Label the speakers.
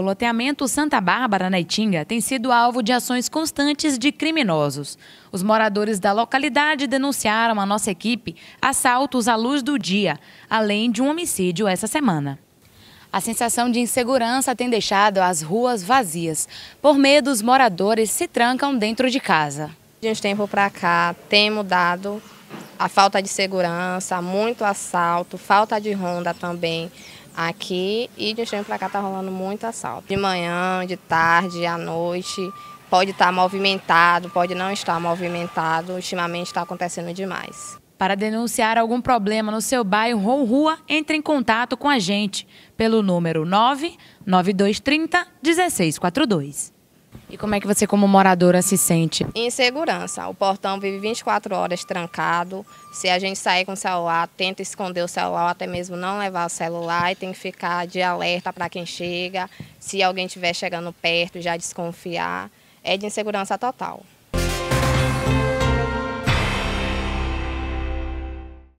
Speaker 1: O loteamento Santa Bárbara, na Itinga, tem sido alvo de ações constantes de criminosos. Os moradores da localidade denunciaram à nossa equipe assaltos à luz do dia, além de um homicídio essa semana. A sensação de insegurança tem deixado as ruas vazias. Por medo, os moradores se trancam dentro de casa.
Speaker 2: De uns tempos para cá, tem mudado a falta de segurança, muito assalto, falta de ronda também aqui e de um tempo para cá está rolando muito assalto. De manhã, de tarde, à noite, pode estar tá movimentado, pode não estar movimentado, ultimamente está acontecendo demais.
Speaker 1: Para denunciar algum problema no seu bairro ou rua, entre em contato com a gente pelo número 99230 1642. E como é que você, como moradora, se sente?
Speaker 2: Insegurança. O portão vive 24 horas trancado. Se a gente sair com o celular, tenta esconder o celular, ou até mesmo não levar o celular e tem que ficar de alerta para quem chega. Se alguém estiver chegando perto, já desconfiar. É de insegurança total.